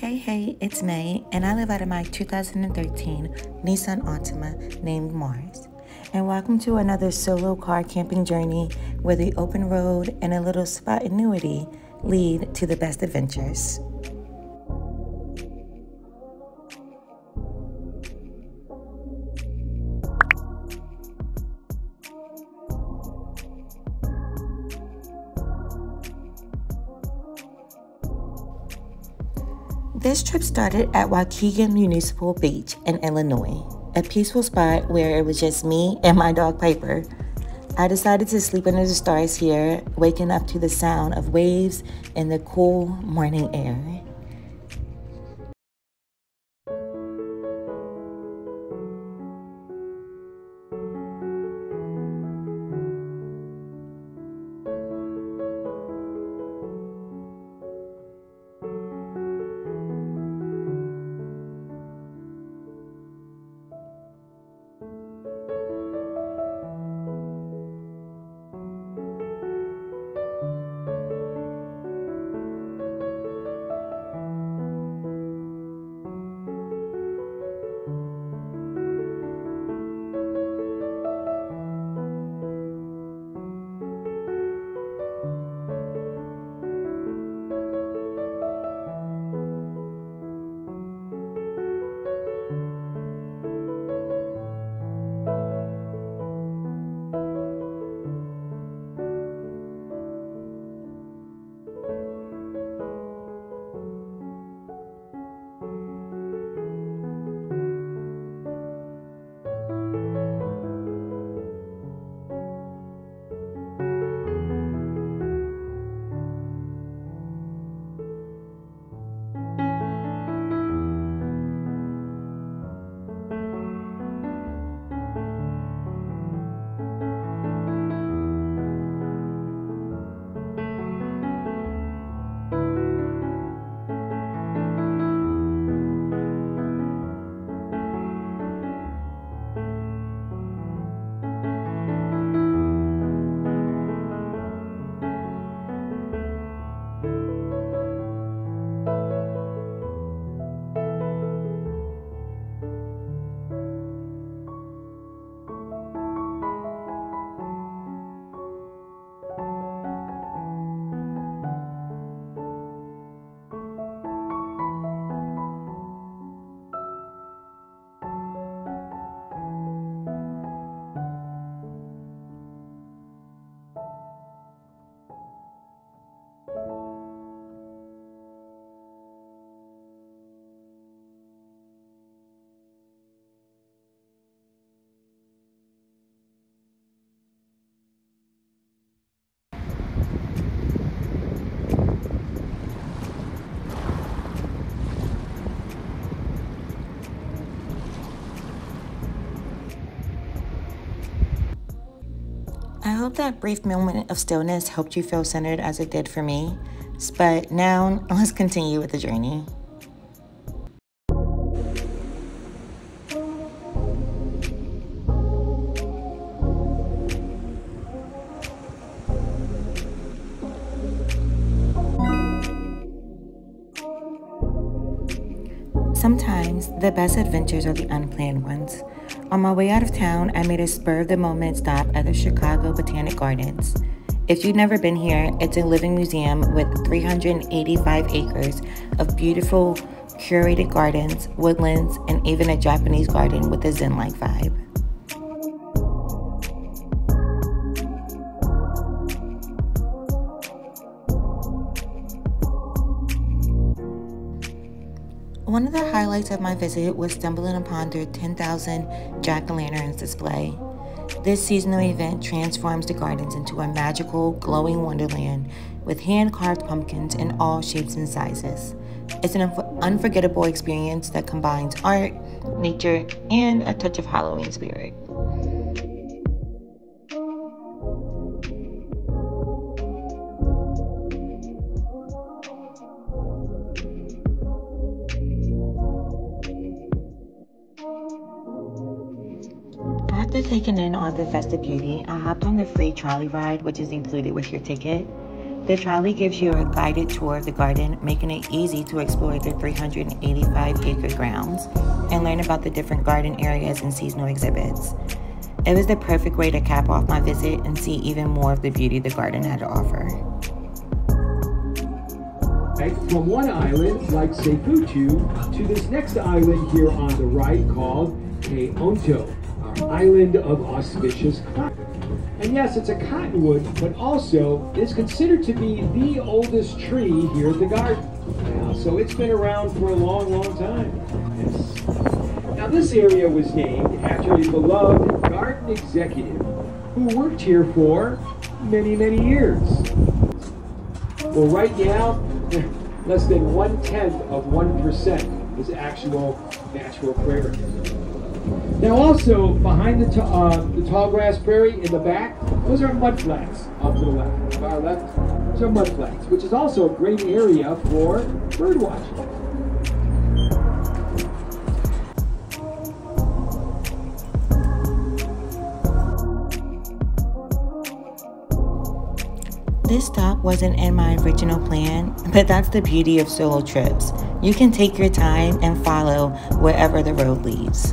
Hey, hey, it's Mae, and I live out of my 2013 Nissan Altima named Mars. And welcome to another solo car camping journey where the open road and a little spontaneity lead to the best adventures. This trip started at Waukegan Municipal Beach in Illinois, a peaceful spot where it was just me and my dog Piper. I decided to sleep under the stars here, waking up to the sound of waves and the cool morning air. Hope that brief moment of stillness helped you feel centered as it did for me. But now, let's continue with the journey. Sometimes the best adventures are the unplanned ones. On my way out of town, I made a spur of the moment stop at the Chicago Botanic Gardens. If you've never been here, it's a living museum with 385 acres of beautiful, curated gardens, woodlands, and even a Japanese garden with a Zen like vibe. One of the highlights of my visit was stumbling upon their 10,000 jack o' lanterns display. This seasonal event transforms the gardens into a magical, glowing wonderland with hand carved pumpkins in all shapes and sizes. It's an unforgettable experience that combines art, nature, and a touch of Halloween spirit. Taking in all the festive beauty, I hopped on the free trolley ride, which is included with your ticket. The trolley gives you a guided tour of the garden, making it easy to explore the 385 acre grounds and learn about the different garden areas and seasonal exhibits. It was the perfect way to cap off my visit and see even more of the beauty the garden had to offer. From one island, like Sefuchu, to this next island here on the right called Keonto, island of auspicious cotton. And yes, it's a cottonwood, but also it's considered to be the oldest tree here at the garden. So it's been around for a long, long time. Yes. Now, this area was named after a beloved garden executive who worked here for many, many years. Well, right now, less than one-tenth of 1% is actual natural prairie. Now also, behind the, uh, the tall grass prairie in the back, those are mud flats off to the left. Far left, those are mud flats, which is also a great area for bird watching. This stop wasn't in my original plan, but that's the beauty of solo trips. You can take your time and follow wherever the road leads.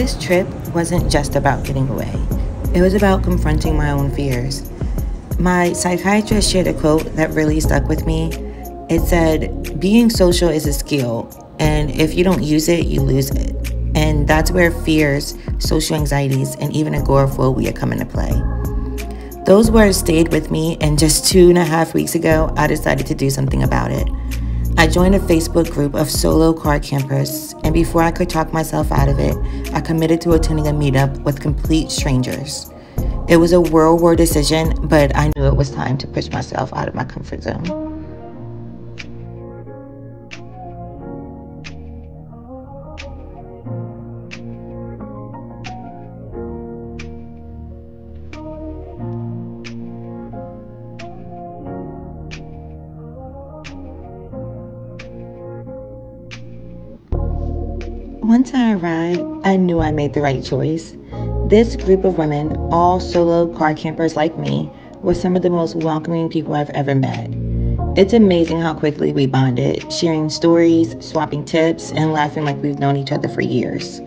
This trip wasn't just about getting away, it was about confronting my own fears. My psychiatrist shared a quote that really stuck with me. It said, Being social is a skill, and if you don't use it, you lose it. And that's where fears, social anxieties, and even agoraphobia come into play. Those words stayed with me, and just two and a half weeks ago, I decided to do something about it. I joined a Facebook group of solo car campers, and before I could talk myself out of it, I committed to attending a meetup with complete strangers. It was a whirlwind decision, but I knew it was time to push myself out of my comfort zone. Once I arrived, I knew I made the right choice. This group of women, all solo car campers like me, were some of the most welcoming people I've ever met. It's amazing how quickly we bonded, sharing stories, swapping tips, and laughing like we've known each other for years.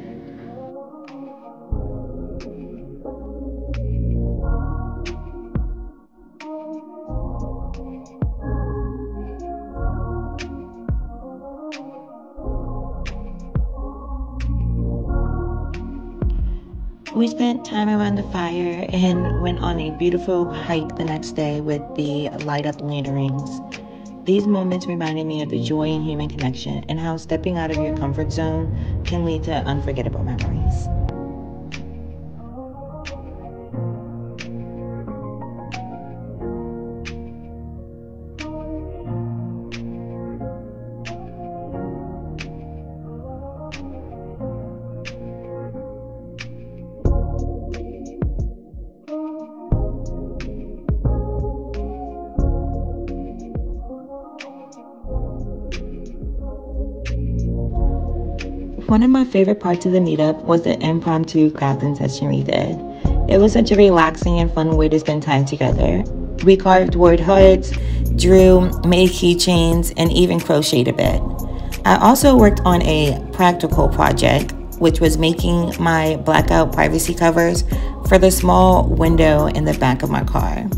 We spent time around the fire and went on a beautiful hike the next day with the light up lanterns. These moments reminded me of the joy in human connection and how stepping out of your comfort zone can lead to unforgettable memories. One of my favorite parts of the meetup was the impromptu crafting session we did. It was such a relaxing and fun way to spend time together. We carved wood hoods, drew, made keychains, and even crocheted a bit. I also worked on a practical project, which was making my blackout privacy covers for the small window in the back of my car.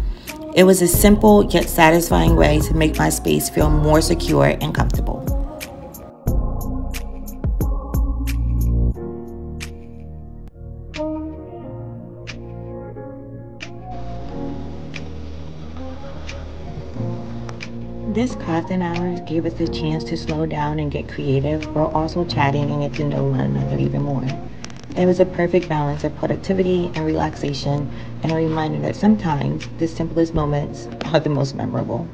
It was a simple yet satisfying way to make my space feel more secure and comfortable. This crafting hours gave us a chance to slow down and get creative while also chatting and get to know one another even more. It was a perfect balance of productivity and relaxation, and a reminder that sometimes the simplest moments are the most memorable.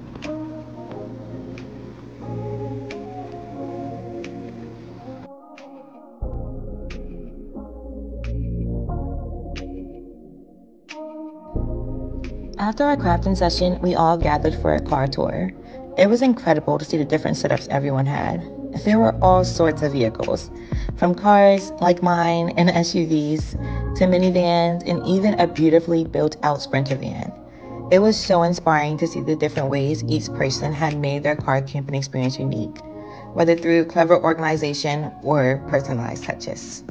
After our crafting session, we all gathered for a car tour. It was incredible to see the different setups everyone had. There were all sorts of vehicles, from cars like mine and SUVs to minivans and even a beautifully built out Sprinter van. It was so inspiring to see the different ways each person had made their car camping experience unique, whether through clever organization or personalized touches.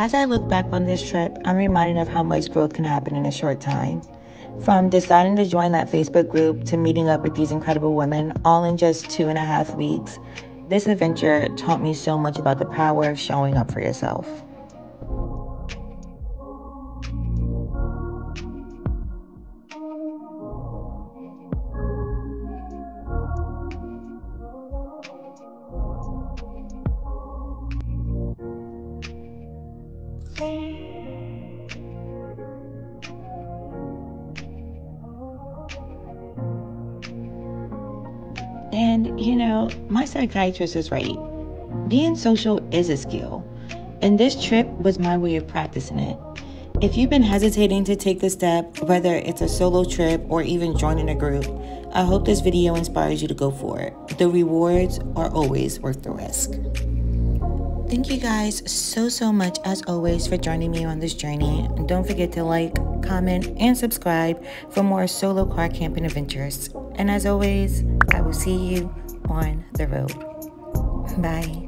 As I look back on this trip, I'm reminded of how much growth can happen in a short time. From deciding to join that Facebook group to meeting up with these incredible women, all in just two and a half weeks, this adventure taught me so much about the power of showing up for yourself. You know, my psychiatrist is right. Being social is a skill, and this trip was my way of practicing it. If you've been hesitating to take the step, whether it's a solo trip or even joining a group, I hope this video inspires you to go for it. The rewards are always worth the risk. Thank you guys so, so much as always for joining me on this journey. And don't forget to like, comment, and subscribe for more solo car camping adventures. And as always, I will see you on the road. Bye.